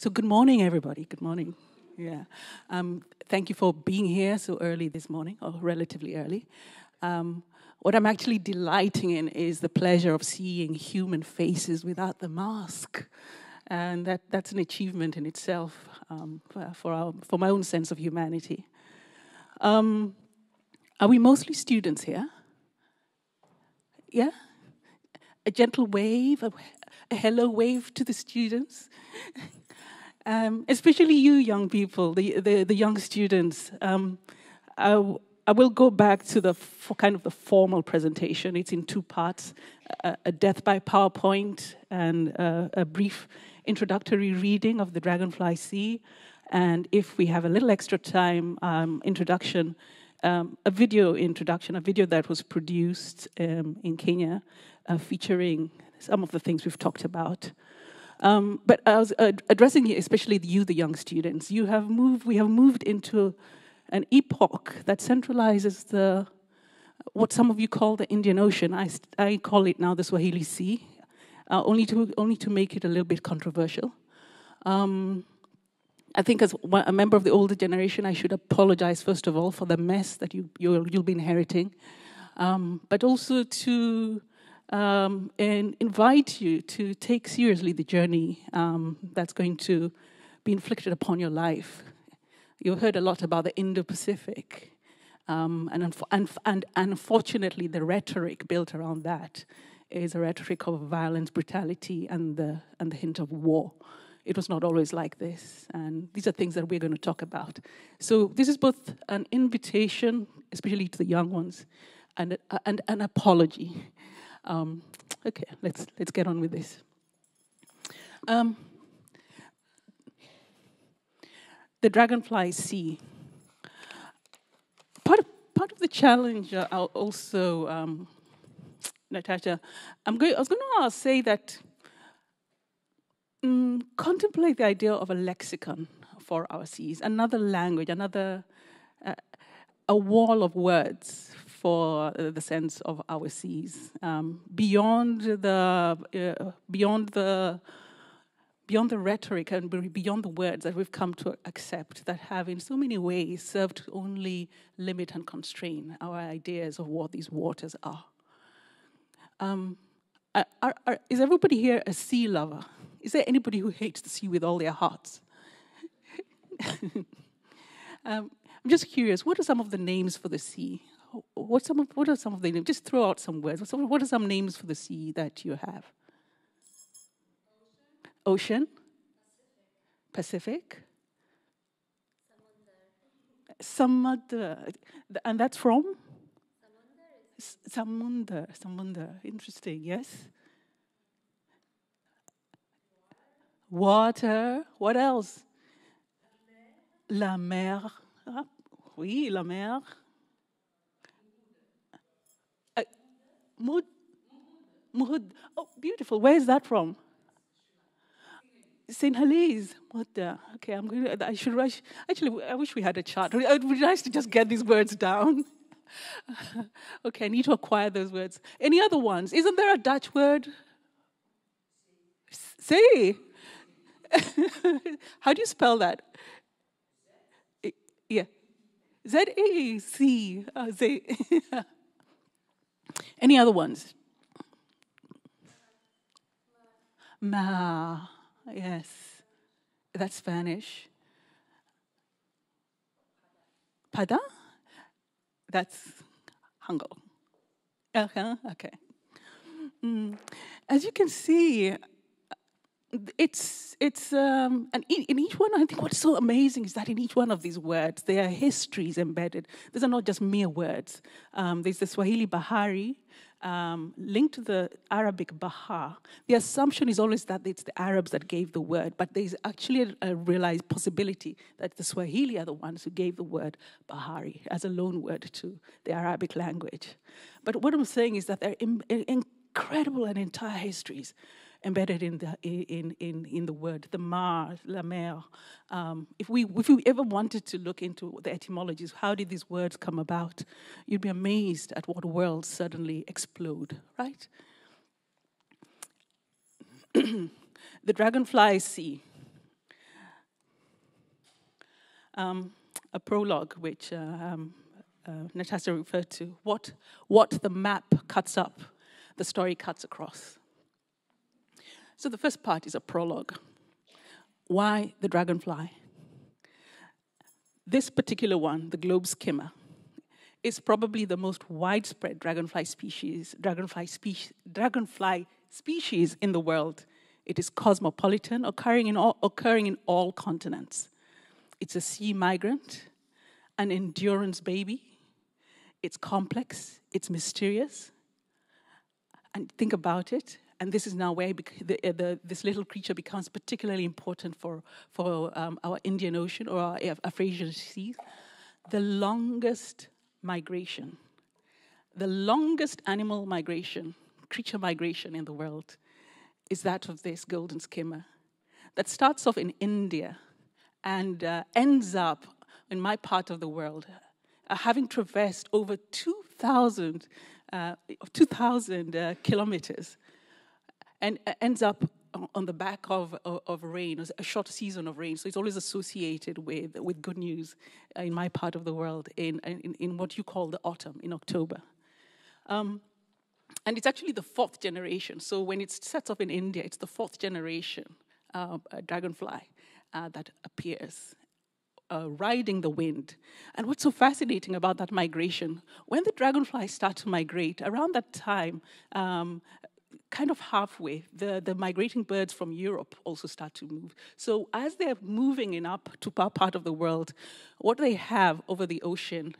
So, good morning, everybody. Good morning. Yeah. Um, thank you for being here so early this morning, or relatively early. Um, what I'm actually delighting in is the pleasure of seeing human faces without the mask. And that, that's an achievement in itself um, for, our, for my own sense of humanity. Um, are we mostly students here? Yeah? A gentle wave, a, a hello wave to the students. Um, especially you young people, the, the, the young students. Um, I, I will go back to the kind of the formal presentation. It's in two parts, a, a death by PowerPoint and a, a brief introductory reading of the Dragonfly Sea. And if we have a little extra time, um, introduction, um, a video introduction, a video that was produced um, in Kenya uh, featuring some of the things we've talked about. Um, but I was uh, addressing you, especially you, the young students. You have moved. We have moved into an epoch that centralizes the what some of you call the Indian Ocean. I, I call it now the Swahili Sea, uh, only to only to make it a little bit controversial. Um, I think as a member of the older generation, I should apologize first of all for the mess that you you'll, you'll be inheriting, um, but also to um, and invite you to take seriously the journey um, that's going to be inflicted upon your life. You heard a lot about the Indo Pacific, um, and, and, and unfortunately, the rhetoric built around that is a rhetoric of violence, brutality, and the, and the hint of war. It was not always like this, and these are things that we're going to talk about. So, this is both an invitation, especially to the young ones, and, and an apology um, okay, let's let's get on with this. Um, the dragonfly sea. Part of, part of the challenge, uh, I'll also, um, Natasha, I'm going, I was going to say that um, contemplate the idea of a lexicon for our seas, another language, another uh, a wall of words for uh, the sense of our seas. Um, beyond the uh, beyond the beyond the rhetoric and beyond the words that we've come to accept that have in so many ways served to only limit and constrain our ideas of what these waters are. Um, are, are, is everybody here a sea lover? Is there anybody who hates the sea with all their hearts? um, I'm just curious, what are some of the names for the sea? What, some of, what are some of the names? Just throw out some words. What are some names for the sea that you have? Ocean? Pacific? Samudra. And that's from? Samundar. Samundar. Interesting, yes? Water. What else? La mer. Ah, oui, la mer. Mud. Mud. Oh, beautiful. Where is that from? Helens. What the? Okay, I'm going to, I should rush. Actually, I wish we had a chart. It would be nice to just get these words down. okay, I need to acquire those words. Any other ones? Isn't there a Dutch word? Say. How do you spell that? Yeah. Z A C. Oh, Z. Any other ones? Ma, yes, that's Spanish. Pada? That's Hangul. Uh-huh, okay. Mm. As you can see, it's it's um, and in each one, I think what's so amazing is that in each one of these words, there are histories embedded. These are not just mere words. Um, there's the Swahili Bahari um, linked to the Arabic baha The assumption is always that it's the Arabs that gave the word, but there's actually a, a realized possibility that the Swahili are the ones who gave the word Bahari as a loan word to the Arabic language. But what I'm saying is that there are incredible and entire histories embedded in the in in in the word the mar la mer um, if we if we ever wanted to look into the etymologies how did these words come about you'd be amazed at what worlds suddenly explode right the dragonfly sea um, a prologue which uh, um, uh, Natasha referred to. What, what the map cuts up, the story cuts across. So the first part is a prologue. Why the dragonfly? This particular one, the globe skimmer, is probably the most widespread dragonfly species, dragonfly species, dragonfly species in the world. It is cosmopolitan, occurring in all, occurring in all continents. It's a sea migrant, an endurance baby. It's complex, it's mysterious. And think about it and this is now where the, uh, the, this little creature becomes particularly important for, for um, our Indian Ocean or our Afrasian Sea. The longest migration, the longest animal migration, creature migration in the world, is that of this golden skimmer that starts off in India and uh, ends up in my part of the world, uh, having traversed over 2,000 uh, 2,000 uh, kilometers and ends up on the back of, of, of, rain, a short season of rain. So it's always associated with, with good news in my part of the world, in, in, in what you call the autumn, in October. Um, and it's actually the fourth generation. So when it sets off in India, it's the fourth generation uh, dragonfly uh, that appears. Uh, riding the wind. And what's so fascinating about that migration, when the dragonflies start to migrate, around that time, um, kind of halfway, the, the migrating birds from Europe also start to move. So as they're moving in up to our part of the world, what they have over the ocean,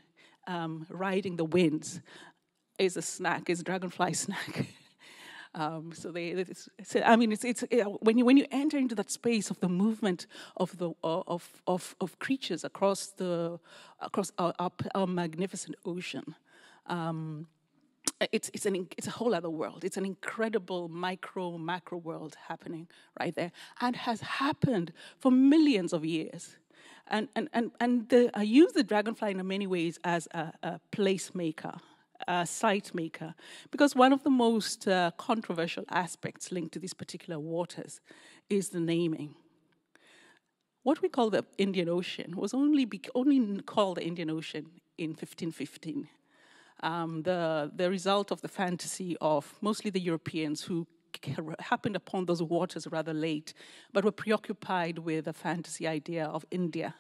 um, riding the winds, is a snack, is a dragonfly snack. Um, so they, I mean, it's, it's when you when you enter into that space of the movement of the of of, of creatures across the across our, our, our magnificent ocean, um, it's, it's, an, it's a whole other world. It's an incredible micro, macro world happening right there and has happened for millions of years. And, and, and, and the, I use the dragonfly in many ways as a, a placemaker, a site maker, because one of the most uh, controversial aspects linked to these particular waters is the naming. What we call the Indian Ocean was only, be, only called the Indian Ocean in 1515 um, the, the result of the fantasy of mostly the Europeans who happened upon those waters rather late, but were preoccupied with a fantasy idea of India.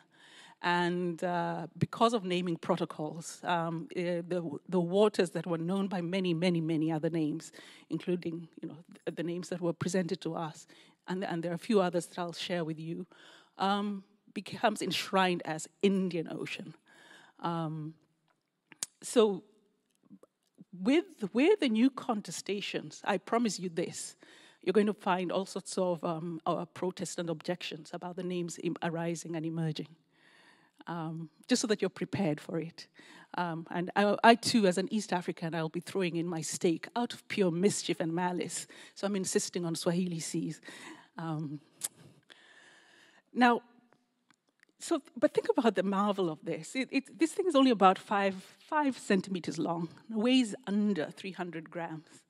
And uh, because of naming protocols, um, uh, the, the waters that were known by many, many, many other names, including you know, the, the names that were presented to us, and, and there are a few others that I'll share with you, um, becomes enshrined as Indian Ocean. Um, so with, with the new contestations, I promise you this, you're going to find all sorts of um, uh, protests and objections about the names arising and emerging, um, just so that you're prepared for it. Um, and I, I, too, as an East African, I'll be throwing in my stake out of pure mischief and malice. So I'm insisting on Swahili seas. Um, now, so, but think about the marvel of this. It, it, this thing is only about five, five centimeters long, weighs under 300 grams,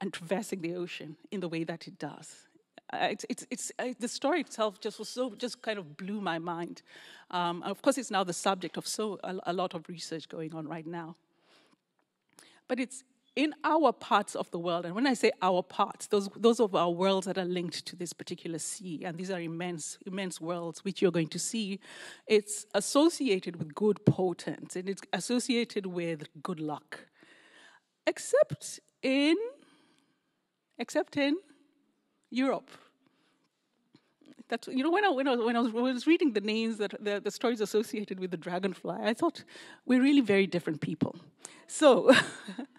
and traversing the ocean in the way that it does. Uh, it's, it's, uh, the story itself just was so just kind of blew my mind. Um, of course, it's now the subject of so a, a lot of research going on right now. But it's in our parts of the world, and when I say our parts, those, those of our worlds that are linked to this particular sea, and these are immense, immense worlds which you're going to see, it's associated with good portents and it's associated with good luck. Except in, except in Europe. That's, you know, when I, when, I, when, I was, when I was reading the names, that the, the stories associated with the dragonfly, I thought we're really very different people. So,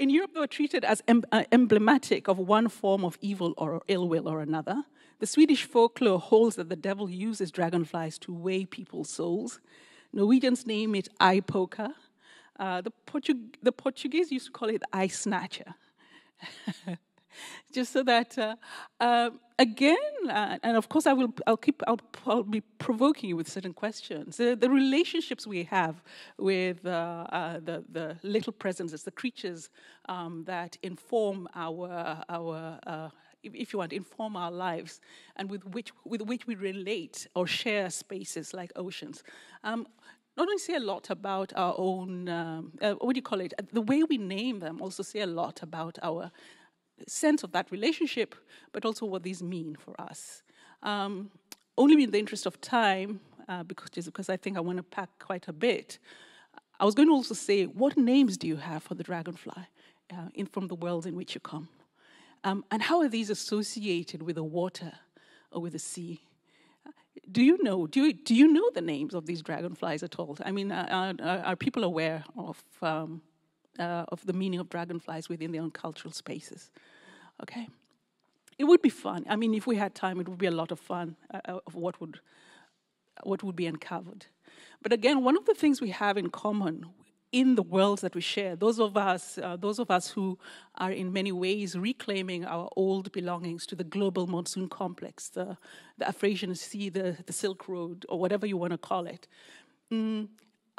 In Europe, they were treated as em- uh, emblematic of one form of evil or ill will or another. The Swedish folklore holds that the devil uses dragonflies to weigh people's souls. Norwegians name it eye poker. Uh, the, Portug- the Portuguese used to call it eye snatcher. just so that uh, uh, again, uh, and of course, I will. I'll keep. I'll, I'll be provoking you with certain questions. the relationships we have with uh, uh, the the little presences, the creatures um, that inform our our uh, if, if you want, inform our lives and with which, with which we relate or share spaces like oceans. Um, not only say a lot about our own, um, uh, what do you call it? The way we name them also say a lot about our sense of that relationship, but also what these mean for us. Um, only in the interest of time, uh, because, because I think I want to pack quite a bit, I was going to also say, what names do you have for the dragonfly uh, in, from the worlds in which you come? Um, and how are these associated with the water or with the sea? Do you know? Do you, do you know the names of these dragonflies at all? I mean, are, are, are people aware of um, uh, of the meaning of dragonflies within their own cultural spaces? Okay, it would be fun. I mean, if we had time, it would be a lot of fun uh, uh of what would what would be uncovered. But again, one of the things we have in common in the worlds that we share, those of us, uh, those of us who are in many ways reclaiming our old belongings to the global monsoon complex, the, the Afrasian Sea, the, the Silk Road, or whatever you want to call it, mm,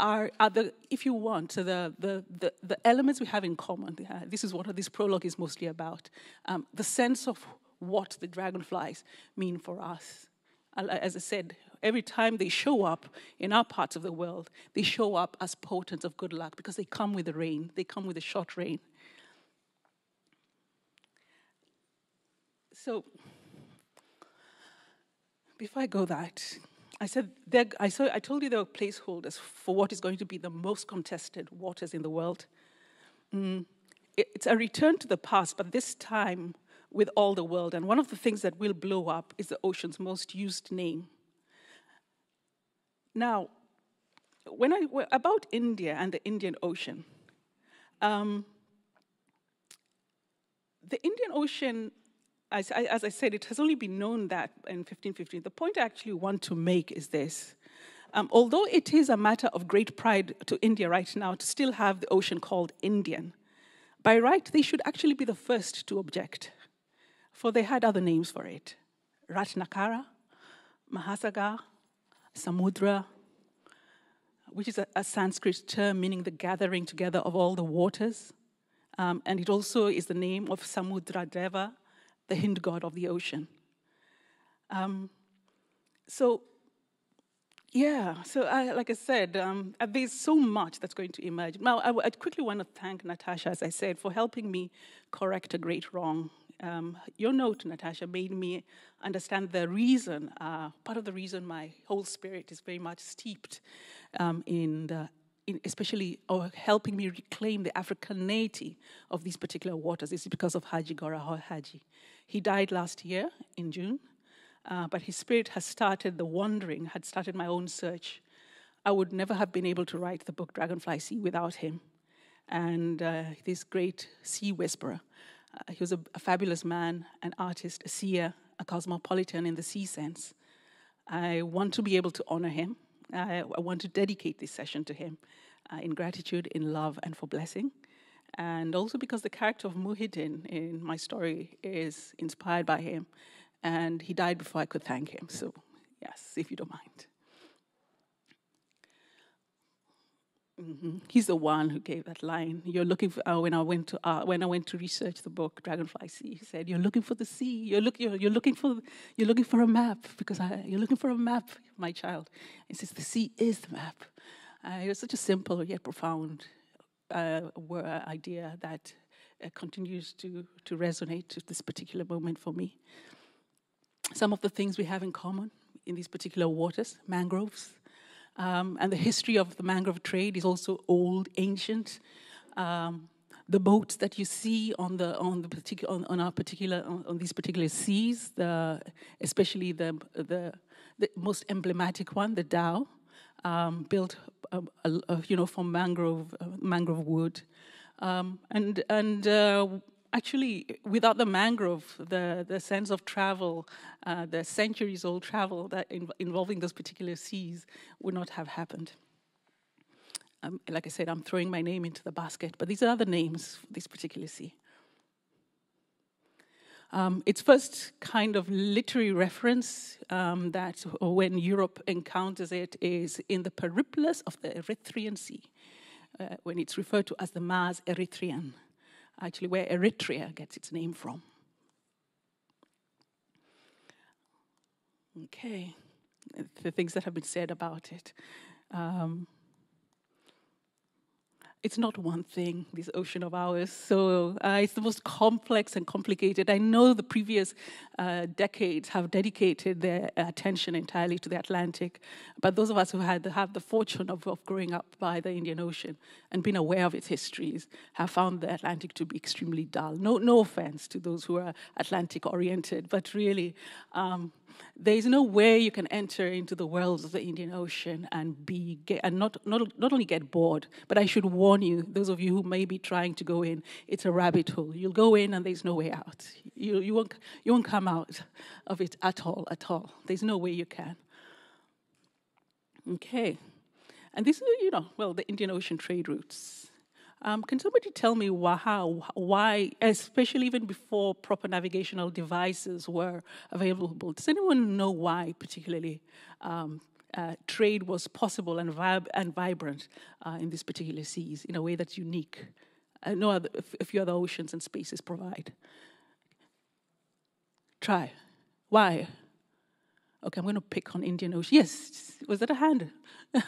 are, are the, if you want, the, the, the, the elements we have in common. Uh, this is what this prologue is mostly about. Um, the sense of what the dragonflies mean for us. As I said, every time they show up in our parts of the world, they show up as portents of good luck because they come with the rain, they come with a short rain. So, before I go that, I said I, saw, I told you there were placeholders for what is going to be the most contested waters in the world. Mm, it's a return to the past, but this time with all the world. And one of the things that will blow up is the ocean's most used name. Now, when I about India and the Indian Ocean, um, the Indian Ocean, as I, as I, said, it has only been known that in 1515. The point I actually want to make is this. Um, although it is a matter of great pride to India right now to still have the ocean called Indian, by right, they should actually be the first to object, for they had other names for it Ratnakara, Mahasagar, Samudra, which is a, a, Sanskrit term meaning the gathering together of all the waters. Um, and it also is the name of Samudra Deva, the Hind god of the ocean. Um, so, yeah, so I, like I said, um, uh, there's so much that's going to emerge. Now, I, quickly want to thank Natasha, as I said, for helping me correct a great wrong um, your note, Natasha, made me understand the reason, uh, part of the reason my whole spirit is very much steeped um, in the in especially or helping me reclaim the Africanity of these particular waters is because of Haji Gora Haji. He died last year in June, uh, but his spirit has started the wandering, had started my own search. I would never have been able to write the book Dragonfly Sea without him. And uh, this great sea whisperer uh, he was a, a, fabulous man, an artist, a seer, a cosmopolitan in the sea sense. I want to be able to honor him. I, I want to dedicate this session to him uh, in gratitude, in love, and for blessing. And also because the character of Muhidin in my story is inspired by him. And he died before I could thank him. So, yes, if you don't mind. Mm-hmm. He's the one who gave that line. You're looking for uh, when I went to uh, when I went to research the book Dragonfly Sea. He said, "You're looking for the sea. You're looking. You're, you're, looking for. You're looking for a map because I, you're looking for a map, my child." He says, "The sea is the map." Uh, it was such a simple yet profound uh, idea that uh, continues to to resonate to this particular moment for me. Some of the things we have in common in these particular waters, mangroves um, and the history of the mangrove trade is also old, ancient. Um, the boats that you see on the on the particular on, on our particular on, on, these particular seas, the, especially the, the the most emblematic one, the dhow, um, built you know from mangrove uh, mangrove wood, um, and and uh, actually, without the mangrove, the, the sense of travel, uh, the centuries old travel that involving those particular seas would not have happened. Um, like I said, I'm throwing my name into the basket, but these are the names for this particular sea. Um, its first kind of literary reference um, that when Europe encounters it is in the Periplus of the Erythraean Sea, uh, when it's referred to as the Mars Eritrean, actually where Eritrea gets its name from. Okay, the things that have been said about it. Um, it's not one thing, this ocean of ours. So uh, it's the most complex and complicated. I know the previous uh, decades have dedicated their attention entirely to the Atlantic, but those of us who had have the fortune of, of growing up by the Indian Ocean and being aware of its histories have found the Atlantic to be extremely dull. No, no offense to those who are Atlantic oriented, but really. Um, there is no way you can enter into the worlds of the Indian Ocean and be get, and not, not not only get bored, but I should warn you, those of you who may be trying to go in, it's a rabbit hole. You'll go in and there's no way out. You you won't you won't come out of it at all at all. There's no way you can. Okay, and this is you know well the Indian Ocean trade routes. Um, can somebody tell me why, how, why, especially even before proper navigational devices were available? Does anyone know why, particularly, um, uh, trade was possible and, vib- and vibrant uh, in these particular seas in a way that's unique? Uh, no other, a few other oceans and spaces provide. Try. Why? Okay, I'm going to pick on Indian Ocean. Yes, was that a hand?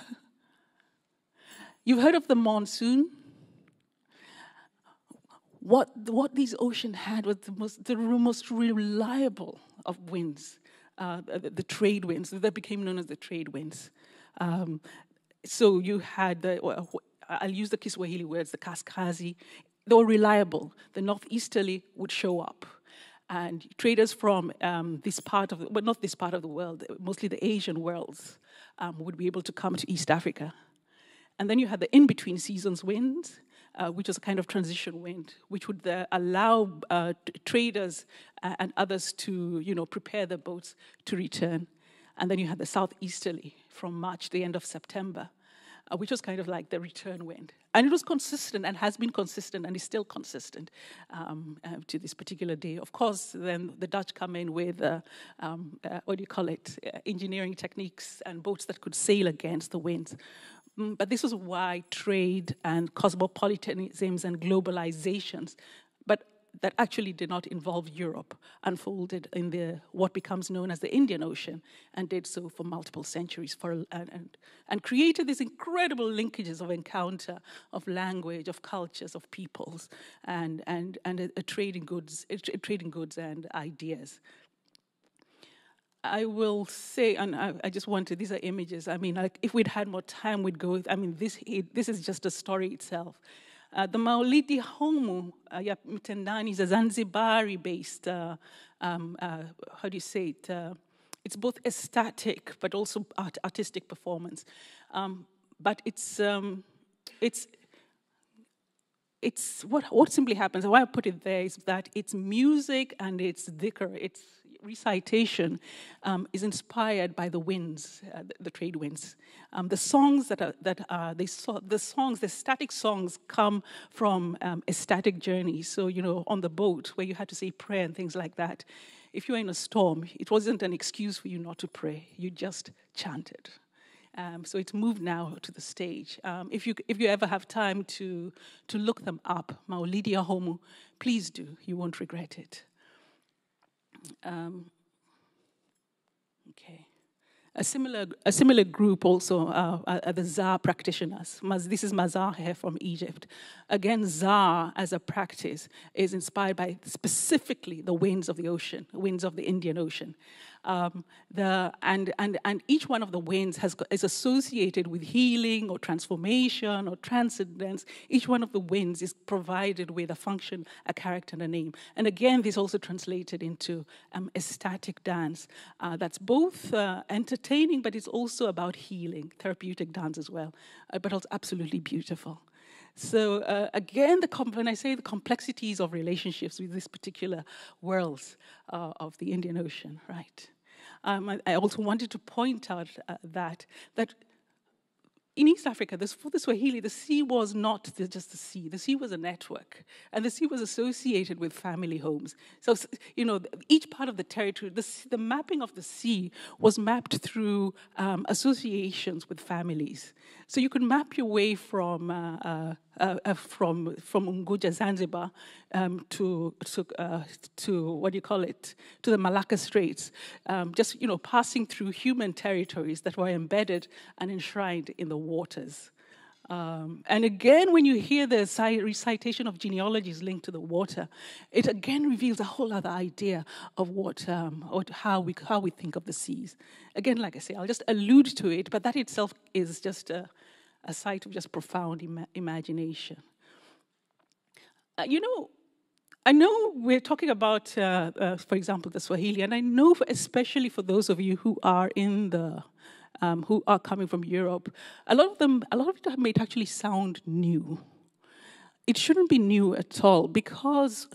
You've heard of the monsoon? what, what these oceans had was the most, the most reliable of winds, uh, the, the, trade winds, that became known as the trade winds. Um, so you had the, I'll use the Kiswahili words, the kaskazi, they were reliable. The northeasterly would show up. And traders from um, this part of, the, well, not this part of the world, mostly the Asian worlds, um, would be able to come to East Africa. And then you had the in between seasons winds, uh, which was a kind of transition wind, which would uh, allow uh, traders uh, and others to, you know, prepare their boats to return. And then you had the southeasterly from March to the end of September, uh, which was kind of like the return wind. And it was consistent and has been consistent and is still consistent um, uh, to this particular day. Of course, then the Dutch come in with, um, what do you call it, engineering techniques and boats that could sail against the winds. Mm, but this is why trade and cosmopolitanisms and globalizations, but that actually did not involve Europe, unfolded in the what becomes known as the Indian Ocean, and did so for multiple centuries, for and, and, and created these incredible linkages of encounter, of language, of cultures, of peoples, and and and a, a trading goods, a, a trading goods and ideas. I will say, and I, I, just wanted, these are images. I mean, like, if we'd had more time, we'd go, I mean, this, it, this is just a story itself. Uh, the Maulidi Homu uh, ya Mtendani is a Zanzibari based, uh, um, uh, how do you say it? Uh, it's both aesthetic but also art, artistic performance. Um, but it's, um, it's, it's what, what simply happens, why I put it there is that it's music and it's dhikr, it's recitation um, is inspired by the winds, uh, the, the, trade winds. Um, the songs that are, that are they so, the songs, the static songs come from um, ecstatic journeys. So, you know, on the boat where you had to say prayer and things like that. If you were in a storm, it wasn't an excuse for you not to pray. You just chanted. Um, so it's moved now to the stage. Um, if you if you ever have time to to look them up, Maulidia Homu, please do. You won't regret it. Um, okay. A similar, a similar group also uh, are the Zar practitioners. This is Mazaher here from Egypt. Again, Zar as a practice is inspired by specifically the winds of the ocean, winds of the Indian Ocean. Um, the, and, and, and each one of the winds has, is associated with healing or transformation or transcendence. Each one of the winds is provided with a function, a character, and a name. And again, this also translated into um, ecstatic dance uh, that's both uh, entertaining, but it's also about healing, therapeutic dance as well, uh, but also absolutely beautiful. So uh, again, the when I say the complexities of relationships with this particular worlds uh, of the Indian Ocean, right? Um, I, I, also wanted to point out uh, that that in East Africa, this, for the Swahili, the sea was not just the sea. The sea was a network, and the sea was associated with family homes. So, you know, each part of the territory, the, the mapping of the sea was mapped through um, associations with families. So you could map your way from uh, uh, uh, uh, from from Unguja, Zanzibar, um, to to, uh, to what do you call it to the Malacca Straits, um, just you know passing through human territories that were embedded and enshrined in the waters. Um, and again, when you hear the recitation of genealogies linked to the water, it again reveals a whole other idea of what, um, how we how we think of the seas. Again, like I say, I'll just allude to it, but that itself is just a, a sight of just profound ima- imagination. Uh, you know, I know we're talking about, uh, uh, for example, the Swahili, and I know, for, especially for those of you who are in the, um, who are coming from Europe, a lot of them, a lot of it may actually sound new. It shouldn't be new at all because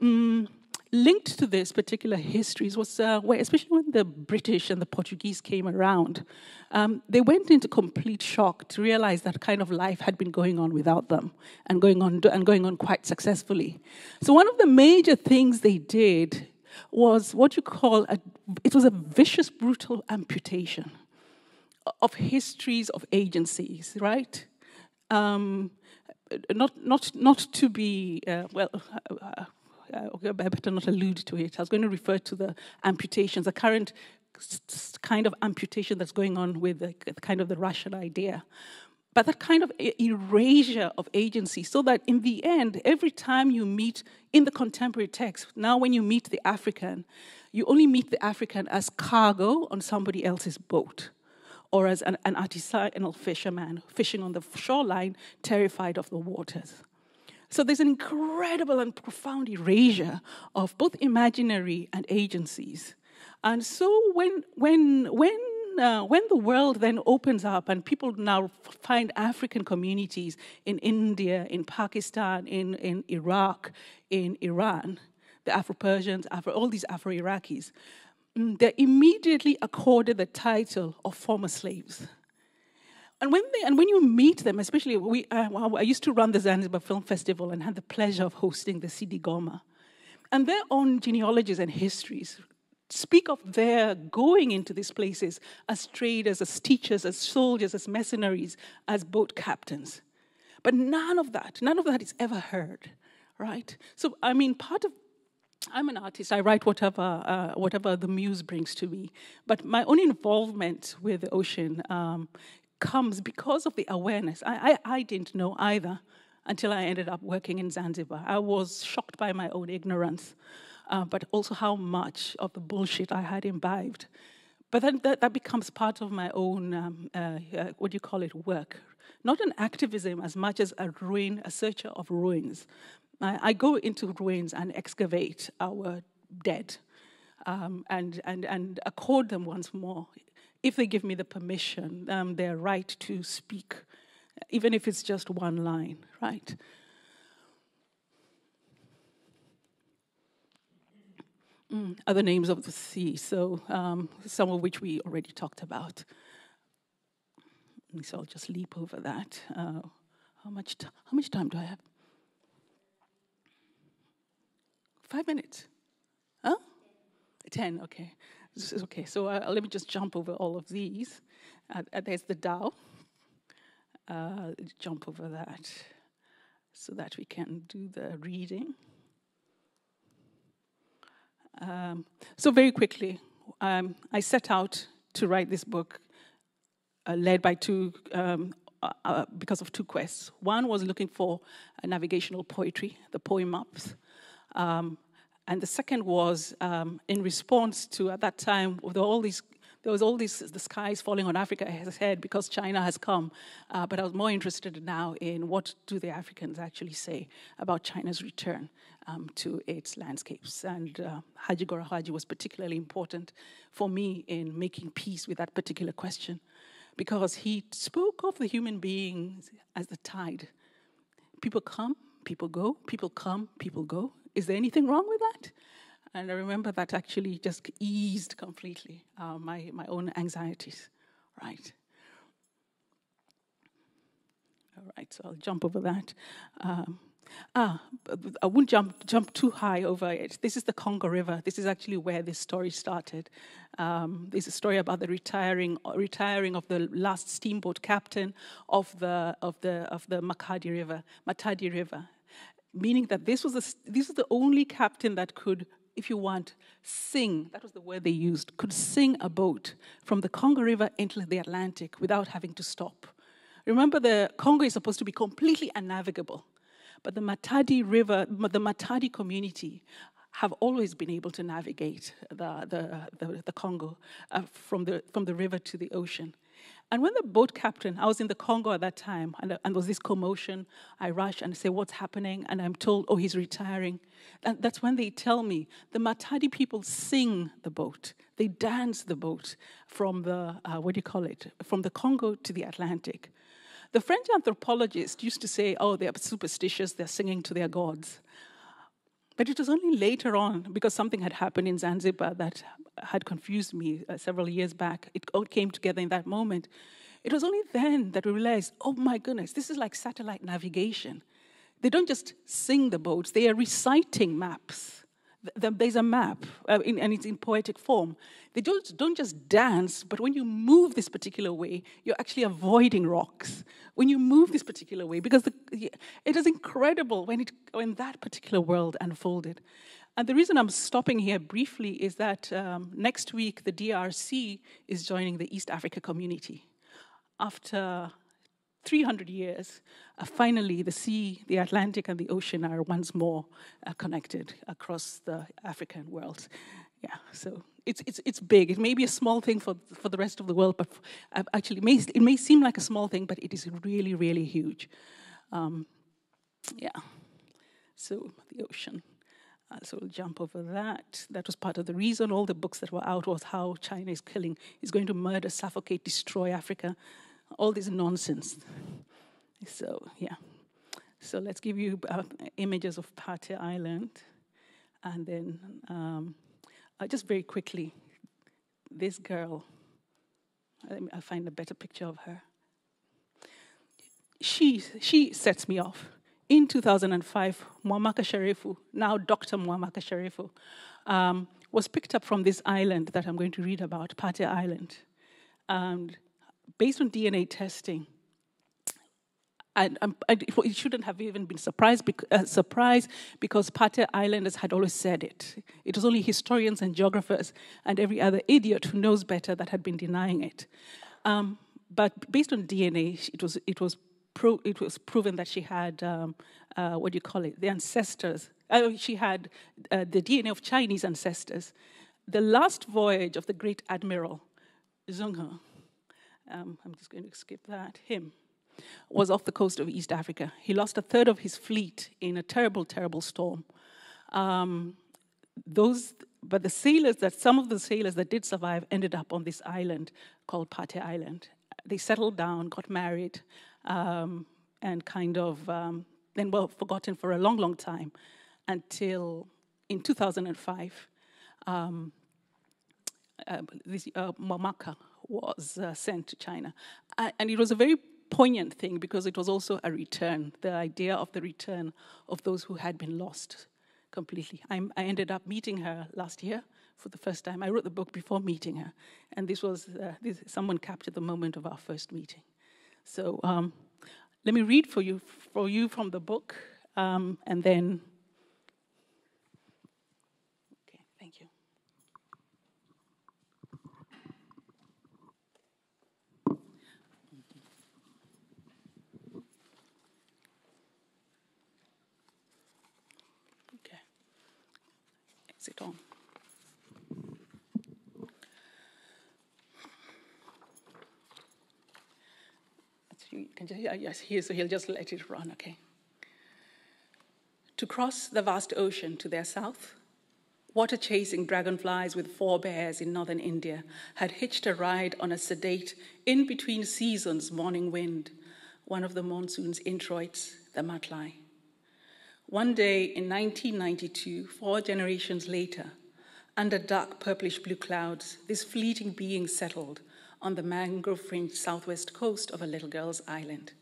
um, linked to this particular histories was uh, where, especially when the British and the Portuguese came around, um, they went into complete shock to realize that kind of life had been going on without them and going on and going on quite successfully. So one of the major things they did was what you call a, it was a vicious, brutal amputation of histories of agencies, right? Um, not not not to be uh, well. Uh, uh, I better not allude to it. I was going to refer to the amputations, the current kind of amputation that's going on with the, kind of the Russian idea. But that kind of erasure of agency, so that in the end, every time you meet in the contemporary text, now when you meet the African, you only meet the African as cargo on somebody else's boat or as an, an artisanal fisherman fishing on the shoreline, terrified of the waters. So there's an incredible and profound erasure of both imaginary and agencies. And so when, when, when, uh, when the world then opens up and people now find African communities in India, in Pakistan, in, in Iraq, in Iran, the Afro Persians, Afro, all these Afro Iraqis, mm, they're immediately accorded the title of former slaves. And when, they, and when you meet them, especially, we, uh, well, I used to run the Zanzibar Film Festival and had the pleasure of hosting the Sidi Goma. And their own genealogies and histories speak of their going into these places as traders, as teachers, as soldiers, as mercenaries, as boat captains. But none of that, none of that is ever heard, right? So, I mean, part of I'm an artist. I write whatever, uh, whatever the muse brings to me. But my own involvement with the ocean um, comes because of the awareness. I, I, I didn't know either until I ended up working in Zanzibar. I was shocked by my own ignorance, uh, but also how much of the bullshit I had imbibed. But then that, that becomes part of my own, um, uh, uh, what do you call it, work. Not an activism as much as a ruin, a searcher of ruins. I, I go into ruins and excavate our dead um, and, and, and accord them once more if they give me the permission, um, their right to speak, even if it's just one line, right? Mm, other names of the sea, so um, some of which we already talked about. So I'll just leap over that. Uh, how much? T- how much time do I have? Five minutes. Huh? Ten. Okay. Okay, so uh, let me just jump over all of these. Uh, uh, there's the Tao. Uh, jump over that so that we can do the reading. Um, so, very quickly, um, I set out to write this book uh, led by two, um, uh, uh, because of two quests. One was looking for navigational poetry, the poem maps. Um, and the second was um, in response to, at that time, there, all these, there was all these, the skies falling on Africa's head because China has come. Uh, but I was more interested now in what do the Africans actually say about China's return um, to its landscapes. And uh, Haji Gora Haji was particularly important for me in making peace with that particular question because he spoke of the human being as the tide. People come, people go, people come, people go is there anything wrong with that? And I remember that actually just eased completely uh, my, my own anxieties, right? All right, so I'll jump over that. Um, Ah, I won't jump jump too high over it. This is the Congo River. This is actually where this story started. Um, there's a story about the retiring retiring of the last steamboat captain of the of the of the Makadi River, Matadi River, meaning that this was the, this was the only captain that could, if you want, sing. That was the word they used. Could sing a boat from the Congo River into the Atlantic without having to stop. Remember, the Congo is supposed to be completely unnavigable. But the Matadi River, the Matadi community, have always been able to navigate the, the, the, the Congo uh, from, the, from the river to the ocean. And when the boat captain, I was in the Congo at that time, and, and there was this commotion. I rush and say, What's happening? And I'm told, Oh, he's retiring. And that's when they tell me the Matadi people sing the boat, they dance the boat from the, uh, what do you call it, from the Congo to the Atlantic. The French anthropologists used to say, oh, they're superstitious, they're singing to their gods. But it was only later on, because something had happened in Zanzibar that had confused me uh, several years back. It all came together in that moment. It was only then that we realized, oh my goodness, this is like satellite navigation. They don't just sing the boats, they are reciting maps there's a map, uh, in, and it's in poetic form. They don't, don't just dance, but when you move this particular way, you're actually avoiding rocks. When you move this particular way, because the, it is incredible when, it, when that particular world unfolded. And the reason I'm stopping here briefly is that um, next week the DRC is joining the East Africa community. After 300 years, uh, finally the sea, the Atlantic, and the ocean are once more uh, connected across the African world. Yeah, so it's, it's, it's big. It may be a small thing for, for the rest of the world, but uh, actually, it may, it may seem like a small thing, but it is really, really huge. Um, yeah, so the ocean. Uh, so we'll jump over that. That was part of the reason all the books that were out was how China is killing, is going to murder, suffocate, destroy Africa all this nonsense. So, yeah. So let's give you uh, images of Pate Island. And then, um, uh, just very quickly, this girl, I'll find a better picture of her. She, she sets me off. In 2005, Mwamaka Sharifu, now Dr. Mwamaka Sharifu, um, was picked up from this island that I'm going to read about, Pate Island. And based on DNA testing, and, um, it shouldn't have even been surprised, bec- uh, surprise because Pate Islanders had always said it. It was only historians and geographers and every other idiot who knows better that had been denying it. Um, but based on DNA, it was, it was, pro- it was proven that she had, um, uh, what do you call it, the ancestors. Uh, she had uh, the DNA of Chinese ancestors. The last voyage of the great admiral, Zheng He, um, I'm just going to skip that, him, was off the coast of East Africa. He lost a third of his fleet in a terrible, terrible storm. Um, those, but the sailors that some of the sailors that did survive ended up on this island called Pate Island. They settled down, got married, um, and kind of um, then were forgotten for a long, long time until in 2005. Um, uh, this uh, Mwamaka, was uh, sent to China. and it was a very poignant thing because it was also a return, the idea of the return of those who had been lost completely. I'm, i ended up meeting her last year for the first time. I wrote the book before meeting her, and this was uh, this, someone captured the moment of our first meeting. So um, let me read for you for you from the book, um, and then it on. Can just, yes, here, so he'll just let it run, okay. To cross the vast ocean to their south, water chasing dragonflies with forebears in northern India had hitched a ride on a sedate, in between seasons morning wind, one of the monsoon's introits, the Matlai. One day in 1992, four generations later, under dark purplish blue clouds, this fleeting being settled on the mangrove fringed southwest coast of a little girl's island.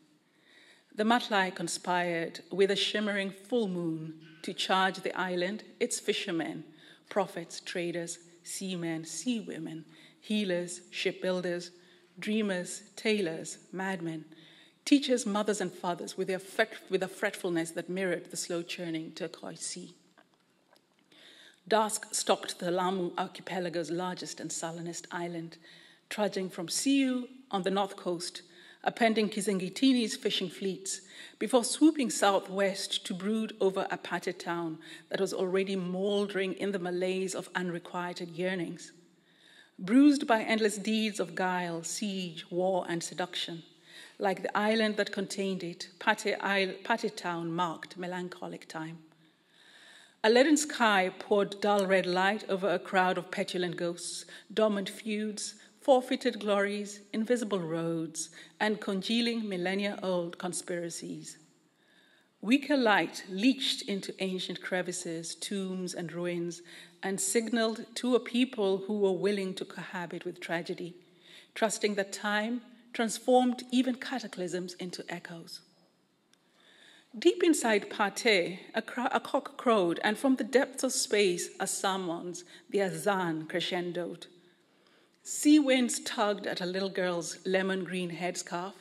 The Matlai conspired with a shimmering full moon to charge the island, its fishermen, prophets, traders, seamen, sea women, healers, shipbuilders, dreamers, tailors, madmen, teachers, mothers, and fathers with, with a fretfulness that mirrored the slow churning turquoise sea. Dusk stalked the Lamu archipelago's largest and sullenest island, trudging from Siu on the north coast, appending Kizingitini's fishing fleets, before swooping southwest to brood over a Pate town that was already moldering in the malaise of unrequited yearnings. Bruised by endless deeds of guile, siege, war, and seduction, like the island that contained it, Pate town marked melancholic time. A leaden sky poured dull red light over a crowd of petulant ghosts, dormant feuds, forfeited glories, invisible roads, and congealing millennia old conspiracies. Weaker light leached into ancient crevices, tombs, and ruins, and signaled to a people who were willing to cohabit with tragedy, trusting that time transformed even cataclysms into echoes. Deep inside Pate, a, a, cock crowed, and from the depths of space, a summons, the azan crescendoed. Sea winds tugged at a little girl's lemon green headscarf,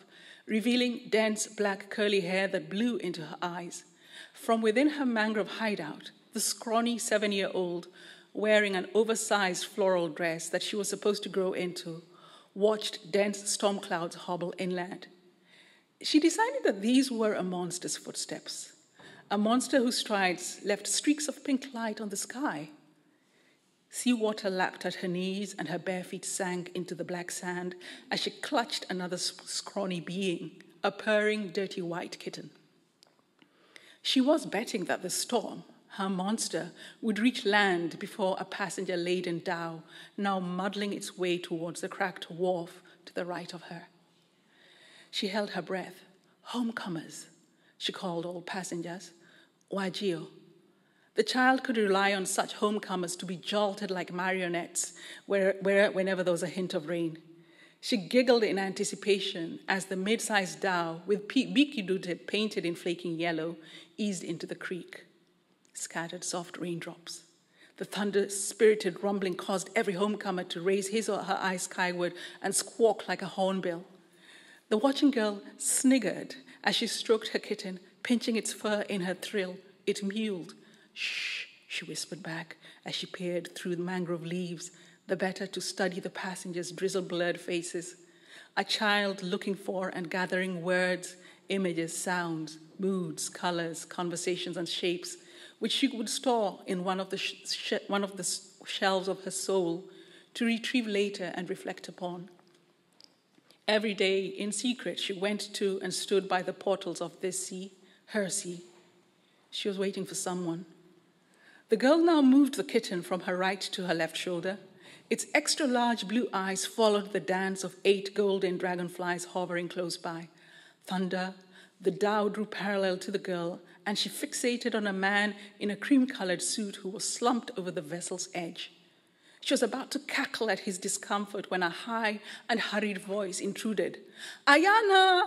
revealing dense black curly hair that blew into her eyes. From within her mangrove hideout, the scrawny seven year old, wearing an oversized floral dress that she was supposed to grow into, watched dense storm clouds hobble inland. She decided that these were a monster's footsteps, a monster whose strides left streaks of pink light on the sky. Seawater lapped at her knees, and her bare feet sank into the black sand as she clutched another scrawny being, a purring, dirty white kitten. She was betting that the storm, her monster, would reach land before a passenger laden dhow, now muddling its way towards the cracked wharf to the right of her. She held her breath. Homecomers, she called all passengers. Wajio. The child could rely on such homecomers to be jolted like marionettes where, where, whenever there was a hint of rain. She giggled in anticipation as the mid sized dhow, with beaky dute painted in flaking yellow, eased into the creek. Scattered soft raindrops. The thunder spirited rumbling caused every homecomer to raise his or her eyes skyward and squawk like a hornbill. The watching girl sniggered as she stroked her kitten, pinching its fur in her thrill. It mewed. Shh, she whispered back as she peered through the mangrove leaves, the better to study the passengers' drizzle blurred faces. A child looking for and gathering words, images, sounds, moods, colors, conversations, and shapes, which she would store in one of the, sh- one of the shelves of her soul to retrieve later and reflect upon. Every day, in secret, she went to and stood by the portals of this sea, her sea. She was waiting for someone. The girl now moved the kitten from her right to her left shoulder. Its extra large blue eyes followed the dance of eight golden dragonflies hovering close by. Thunder, the dhow drew parallel to the girl, and she fixated on a man in a cream colored suit who was slumped over the vessel's edge. She was about to cackle at his discomfort when a high and hurried voice intruded. Ayana!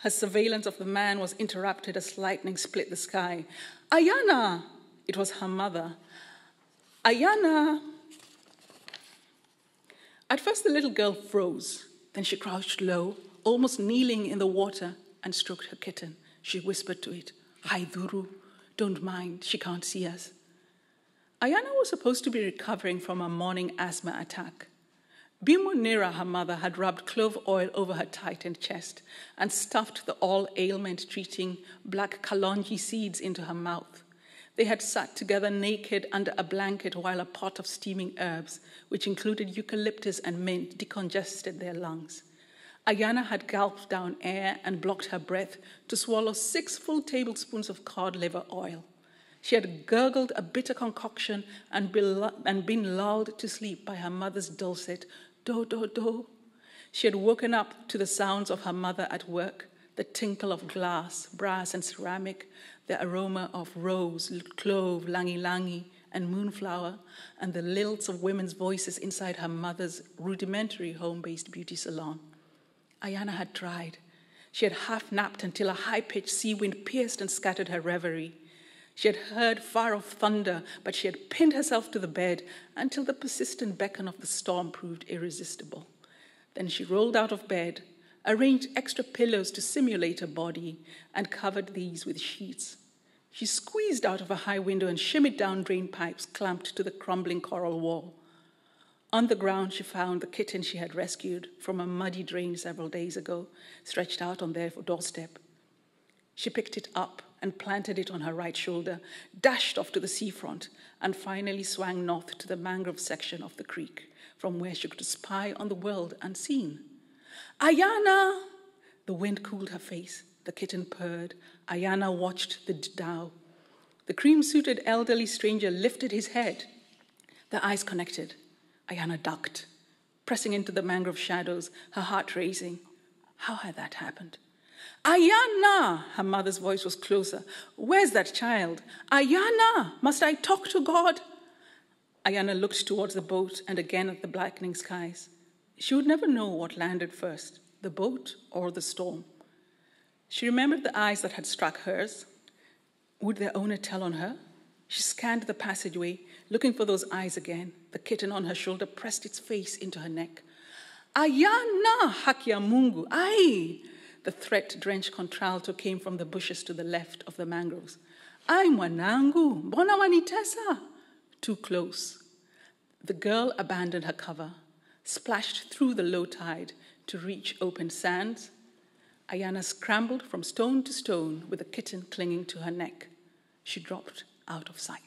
Her surveillance of the man was interrupted as lightning split the sky. Ayana! It was her mother. Ayana! At first, the little girl froze. Then she crouched low, almost kneeling in the water, and stroked her kitten. She whispered to it, Hi, Duru, don't mind, she can't see us. Ayana was supposed to be recovering from a morning asthma attack. Bimunira, her mother, had rubbed clove oil over her tightened chest and stuffed the all ailment treating black kalonji seeds into her mouth. They had sat together naked under a blanket while a pot of steaming herbs, which included eucalyptus and mint, decongested their lungs. Ayana had gulped down air and blocked her breath to swallow six full tablespoons of cod liver oil. She had gurgled a bitter concoction and been lulled to sleep by her mother's dulcet do, do, do. She had woken up to the sounds of her mother at work the tinkle of glass, brass, and ceramic, the aroma of rose, clove, langi langi, and moonflower, and the lilts of women's voices inside her mother's rudimentary home based beauty salon. Ayana had tried. She had half napped until a high pitched sea wind pierced and scattered her reverie. She had heard far off thunder, but she had pinned herself to the bed until the persistent beckon of the storm proved irresistible. Then she rolled out of bed, arranged extra pillows to simulate her body, and covered these with sheets. She squeezed out of a high window and shimmied down drain pipes clamped to the crumbling coral wall. On the ground, she found the kitten she had rescued from a muddy drain several days ago, stretched out on their doorstep. She picked it up and planted it on her right shoulder, dashed off to the seafront, and finally swung north to the mangrove section of the creek, from where she could spy on the world unseen. Ayana! The wind cooled her face. The kitten purred. Ayana watched the dhow. The cream suited elderly stranger lifted his head. Their eyes connected. Ayana ducked, pressing into the mangrove shadows, her heart racing. How had that happened? Ayana! Her mother's voice was closer. Where's that child? Ayana! Must I talk to God? Ayana looked towards the boat and again at the blackening skies. She would never know what landed first, the boat or the storm. She remembered the eyes that had struck hers. Would their owner tell on her? She scanned the passageway, looking for those eyes again. The kitten on her shoulder pressed its face into her neck. Ayana, hakia mungu, ay! The threat drenched contralto came from the bushes to the left of the mangroves. Ay, mwanangu, mbona wanitesa? Too close. The girl abandoned her cover, splashed through the low tide to reach open sands. Ayana scrambled from stone to stone with the kitten clinging to her neck. She dropped out of sight.